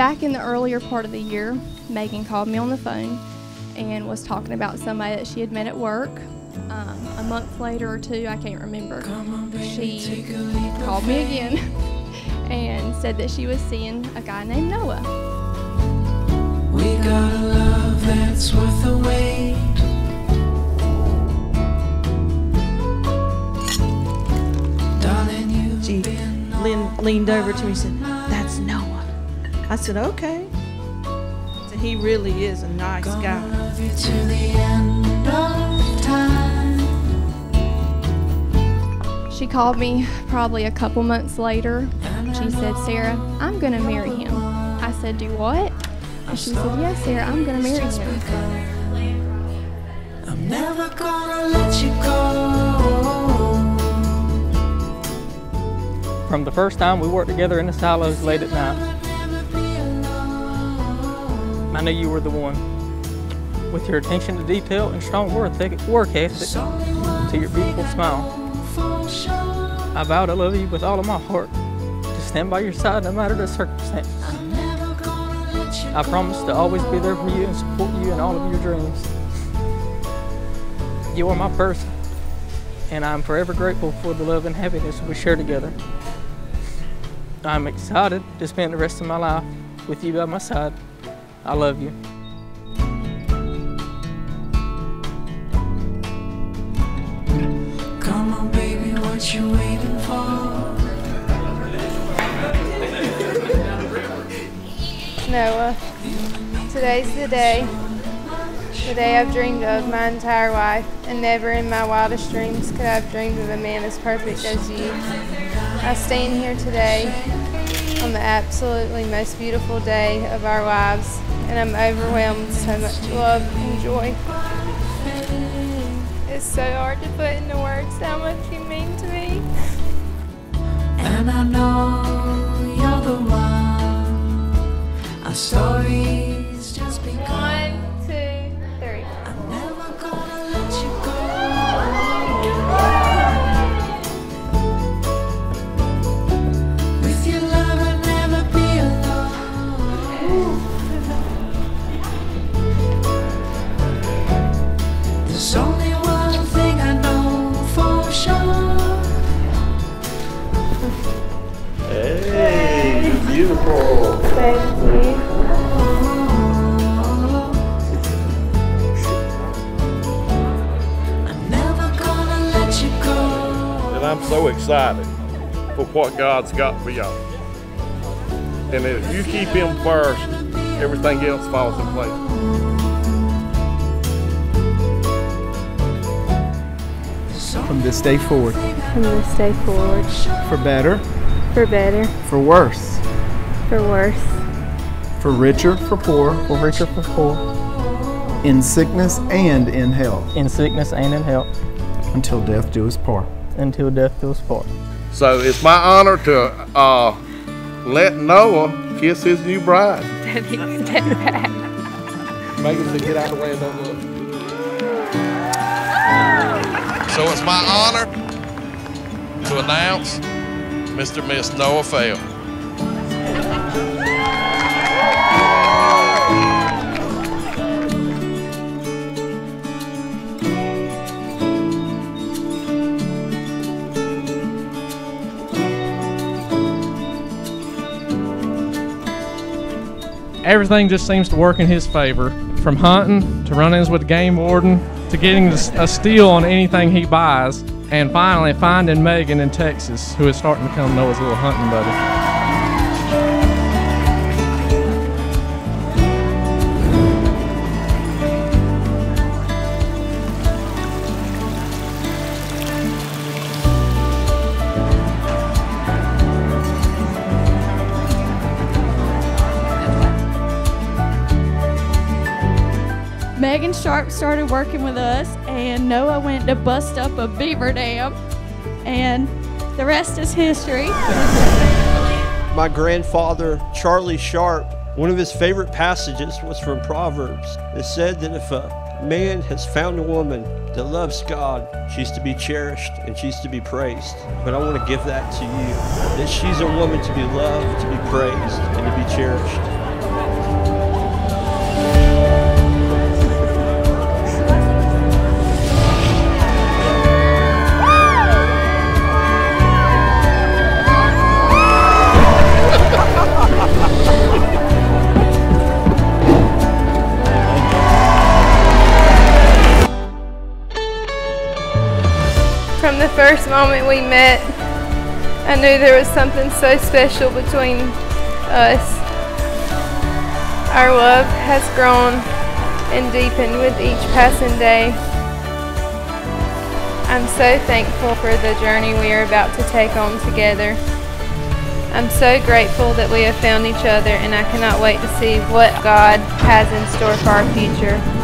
back in the earlier part of the year, Meagan called me on the phone and was talking about somebody that she had met at work. Um, a month later or two, I can't remember, she called me again and said that she was seeing a guy named Noah. We got a love that's worth the wait. Darling, you've She leaned, leaned over to me and said, Noah. I said, Okay. So he really is a nice gonna guy. love you to the end of time. She called me probably a couple months later. She said, Sarah, I'm going to marry him. I said, Do what? And she said, Yes, Sarah, I'm going to marry him. I'm never gonna let you go. From the first time we worked together in the silos late at night, Never be alone. I knew you were the one. With your attention to detail and strong work ethic, work ethic It's only one to your beautiful smile, know for sure. I vow to love you with all of my heart, to stand by your side no matter the circumstance. I'm never gonna let you I promise to always be there for you and support you in all of your dreams. You are my person, and I am forever grateful for the love and happiness we share together. I'm excited to spend the rest of my life with you by my side. I love you. Come on, baby, what you waiting for? Noah, today's the day, the day I've dreamed of my entire life, and never in my wildest dreams could I have dreamed of a man as perfect as you. I stand here today on the absolutely most beautiful day of our lives, and I'm overwhelmed with so much love and joy. It's so hard to put into words how much you mean to me. And I know you're the one. Our story's just begun. Beautiful. Thank you. I'm never gonna let you go. And I'm so excited for what God's got for y'all. And if you keep Him first, everything else falls in place. from this day forward From this day forward, for better, for better, for worse, for worse, for richer, for poor, For richer, for poor, in sickness and in health, in sickness and in health, until death do us part. until death do us part. So it's my honor to uh, let Noah kiss his new bride. Daddy, step back. Meagan said, get out of the way and don't look. So it's my honor to announce Mr. and Miss Noah Fell. Everything just seems to work in his favor. From hunting to run-ins with the game warden to getting a steal on anything he buys, and finally finding Meagan in Texas, who is starting to become Noah's little hunting buddy. Meagan Sharp started working with us, and Noah went to bust up a beaver dam, and the rest is history. My grandfather, Charlie Sharp, one of his favorite passages was from Proverbs. It said that if a man has found a woman that loves God, she's to be cherished and she's to be praised. But I want to give that to you that she's a woman to be loved, to be praised, and to be cherished. First moment we met, I knew there was something so special between us. Our love has grown and deepened with each passing day. I'm so thankful for the journey we are about to take on together. I'm so grateful that we have found each other and I cannot wait to see what God has in store for our future.